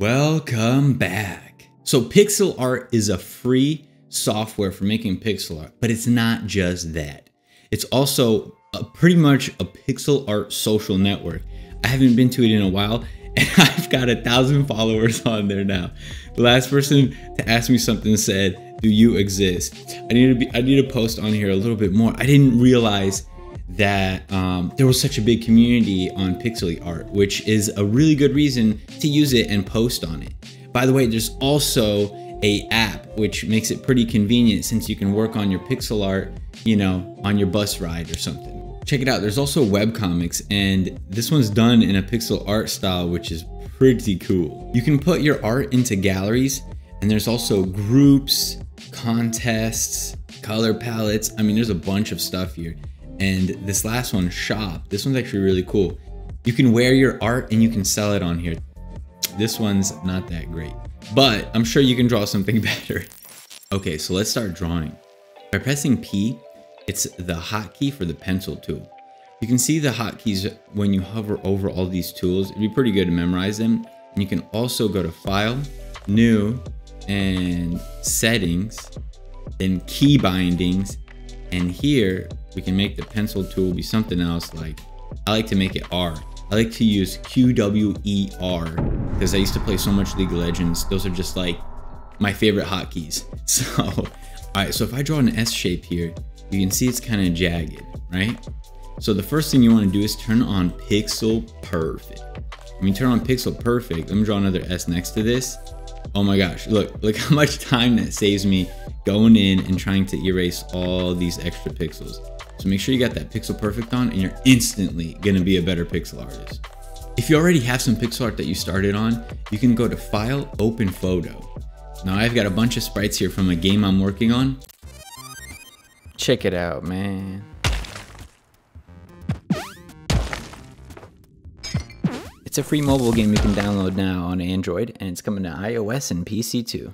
Welcome back. So Pixilart is a free software for making pixel art, but it's not just that. It's also pretty much a pixel art social network. I haven't been to it in a while and I've got a thousand followers on there now. The last person to ask me something said, do you exist? I need to be, I need to post on here a little bit more. I didn't realize that um, there was such a big community on Pixilart, which is a really good reason to use it and post on it. By the way, there's also a app which makes it pretty convenient since you can work on your pixel art, you know, on your bus ride or something. Check it out. There's also web comics, and this one's done in a pixel art style, which is pretty cool. You can put your art into galleries, and there's also groups, contests, color palettes. I mean, there's a bunch of stuff here. And this last one, shop, this one's actually really cool. You can wear your art and you can sell it on here. This one's not that great, but I'm sure you can draw something better. Okay, so let's start drawing. By pressing P, it's the hotkey for the pencil tool. You can see the hotkeys when you hover over all these tools. It'd be pretty good to memorize them. And you can also go to File, New, and Settings, then Key Bindings, and here we can make the pencil tool be something else like, I like to make it R. I like to use QWER because I used to play so much League of Legends. Those are just like my favorite hotkeys. So, all right, so if I draw an S shape here, you can see it's kind of jagged, right? So the first thing you want to do is turn on Pixel Perfect. When you turn on Pixel Perfect, let me draw another S next to this. Oh my gosh, look, look how much time that saves me going in and trying to erase all these extra pixels. So make sure you got that pixel perfect on and you're instantly gonna be a better pixel artist. If you already have some pixel art that you started on, you can go to File, Open Photo. Now I've got a bunch of sprites here from a game I'm working on. Check it out, man. It's a free mobile game you can download now on Android, and it's coming to iOS and PC too.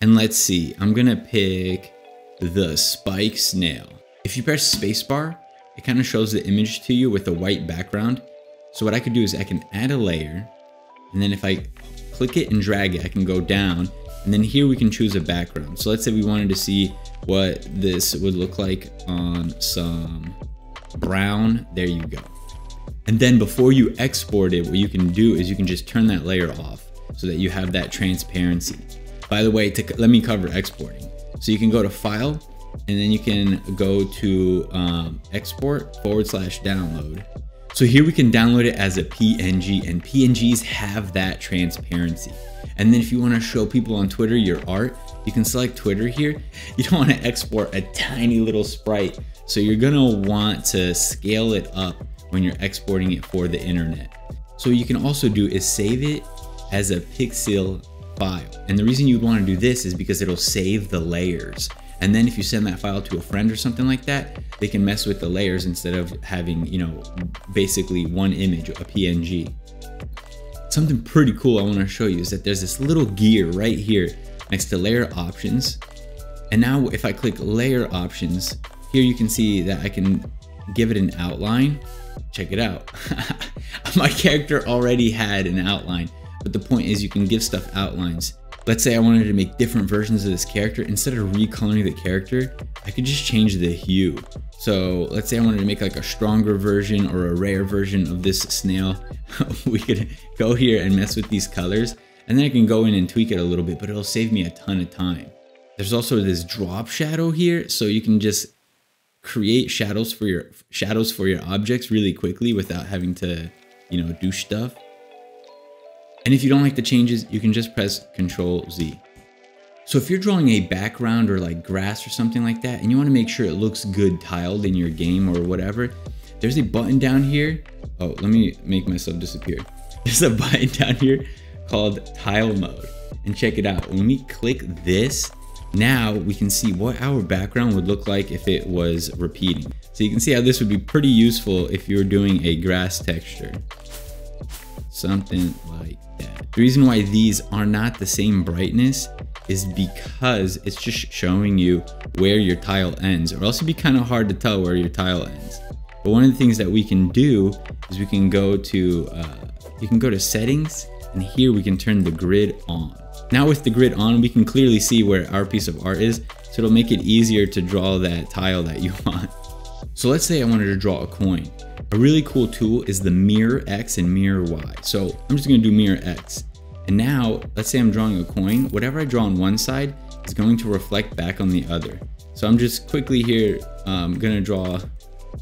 And let's see, I'm gonna pick the Spike Snail. If you press spacebar, it kind of shows the image to you with a white background. So what I could do is I can add a layer, and then if I click it and drag it, I can go down, and then here we can choose a background. So let's say we wanted to see what this would look like on some brown, there you go. And then before you export it, what you can do is you can just turn that layer off so that you have that transparency. By the way, to, let me cover exporting. So you can go to File, and then you can go to um, export forward slash download. So here we can download it as a PNG and PNGs have that transparency. And then if you want to show people on Twitter your art, you can select Twitter here. You don't want to export a tiny little sprite. So you're going to want to scale it up when you're exporting it for the internet. So what you can also do is save it as a pixel file. And the reason you'd want to do this is because it'll save the layers. And then if you send that file to a friend or something like that, they can mess with the layers instead of having, you know, basically one image, a PNG. Something pretty cool I want to show you is that there's this little gear right here next to layer options. And now if I click layer options, here you can see that I can give it an outline. Check it out. My character already had an outline, but the point is you can give stuff outlines Let's say I wanted to make different versions of this character. Instead of recoloring the character, I could just change the hue. So let's say I wanted to make like a stronger version or a rare version of this snail. we could go here and mess with these colors and then I can go in and tweak it a little bit, but it'll save me a ton of time. There's also this drop shadow here. So you can just create shadows for your shadows for your objects really quickly without having to, you know, do stuff. And if you don't like the changes, you can just press Control Z. So if you're drawing a background or like grass or something like that, and you wanna make sure it looks good tiled in your game or whatever, there's a button down here. Oh, let me make myself disappear. There's a button down here called tile mode. And check it out, when we click this, now we can see what our background would look like if it was repeating. So you can see how this would be pretty useful if you're doing a grass texture. Something like that. the reason why these are not the same brightness is because it's just showing you where your tile ends or else it'd be kind of hard to tell where your tile ends. But one of the things that we can do is we can go to, uh, you can go to settings and here we can turn the grid on. Now with the grid on, we can clearly see where our piece of art is, so it'll make it easier to draw that tile that you want. So let's say I wanted to draw a coin. A really cool tool is the mirror X and mirror Y. So I'm just gonna do mirror X. And now, let's say I'm drawing a coin, whatever I draw on one side is going to reflect back on the other. So I'm just quickly here um, gonna draw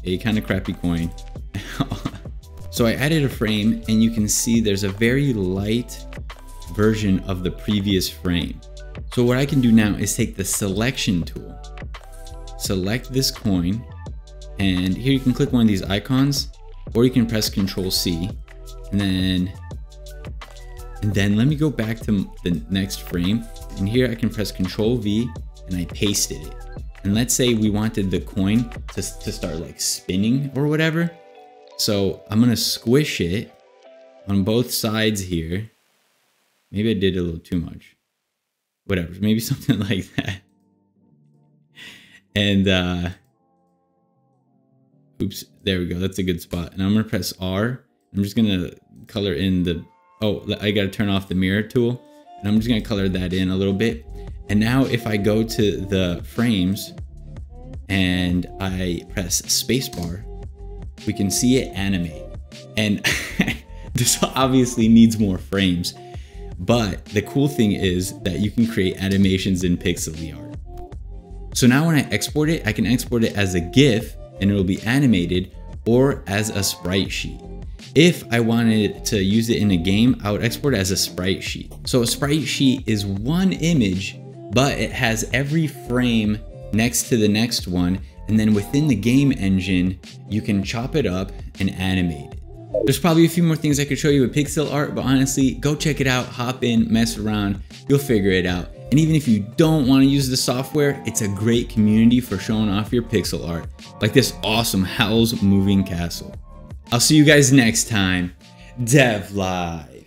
a kind of crappy coin. so I added a frame and you can see there's a very light version of the previous frame. So what I can do now is take the selection tool, select this coin, and here you can click one of these icons, or you can press Control C, and then and then let me go back to the next frame. And here I can press Control V and I pasted it. And let's say we wanted the coin to, to start like spinning or whatever. So I'm gonna squish it on both sides here. Maybe I did a little too much. Whatever, maybe something like that. And uh, oops, there we go. That's a good spot. And I'm gonna press R. I'm just gonna color in the oh, I gotta turn off the mirror tool. And I'm just gonna color that in a little bit. And now if I go to the frames and I press spacebar, we can see it animate. And this obviously needs more frames. But the cool thing is that you can create animations in Pixilart. So now when I export it, I can export it as a GIF and it'll be animated or as a sprite sheet. If I wanted to use it in a game, I would export it as a sprite sheet. So a sprite sheet is one image, but it has every frame next to the next one. And then within the game engine, you can chop it up and animate it. There's probably a few more things I could show you with Pixilart, but honestly, go check it out, hop in, mess around, you'll figure it out. And even if you don't want to use the software, it's a great community for showing off your pixel art, like this awesome Howl's Moving Castle. I'll see you guys next time. Dev Live.